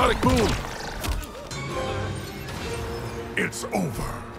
Sonic boom! It's over.